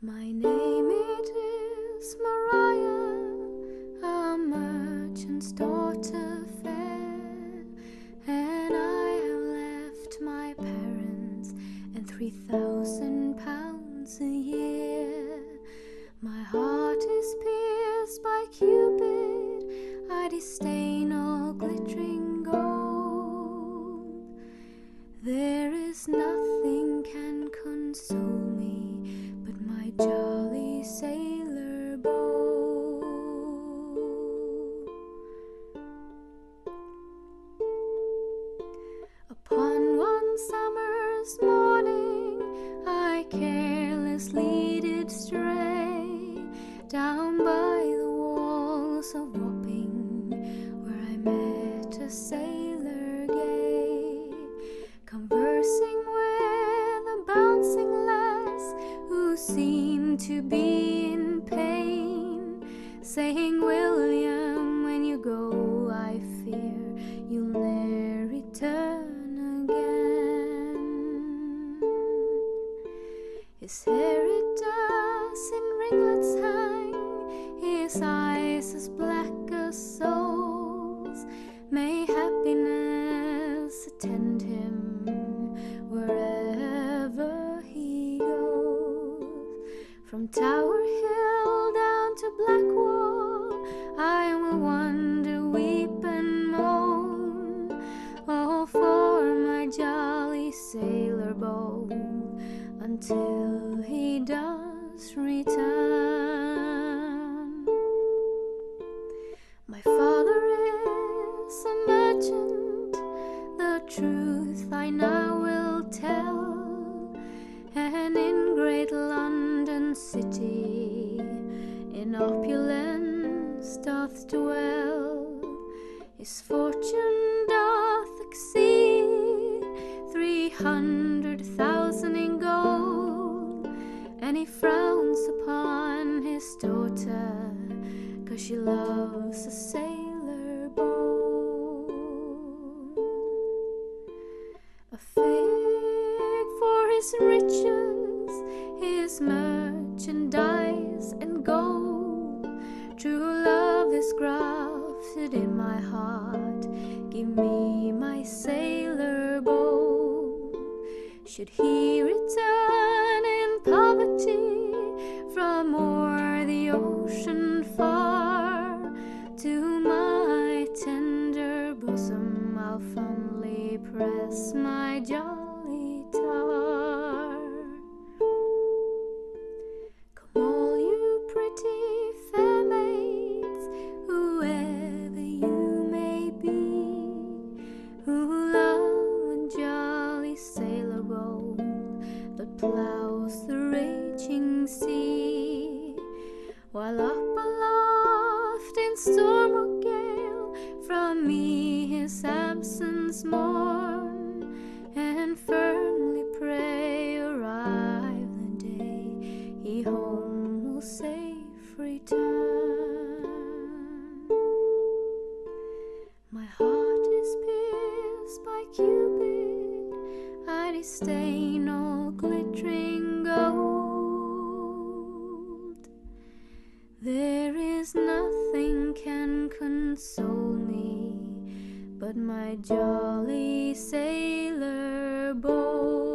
My name it is Mariah, a merchant's daughter fair, and I have left my parents and three thousand pounds a year. My heart is pierced by Cupid, I disdain all glittering gold. There is nothing can console down by the walls of Wapping, where I met a sailor gay, conversing with a bouncing lass who seemed to be in pain, saying, William, when you go, I fear you'll ne'er return again. His hair eyes as black as souls. May happiness attend him wherever he goes. From Tower Hill down to Blackwall, I will wander, weep and moan. Oh, for my jolly sailor boat until he does return. Truth I now will tell, and in great London city, in opulence doth dwell. His fortune doth exceed three hundred thousand in gold, and he frowns upon his daughter, cause she loves a sailor his riches, his merchandise and gold. True love is grafted in my heart. Give me my sailor boat. Should he return in poverty from o'er the ocean far to my tender bosom, I'll fondly press my jolly plows the raging sea, while up aloft in storm or gale from me his absence mourn, and firmly stain all glittering gold. There is nothing can console me but my jolly sailor boat.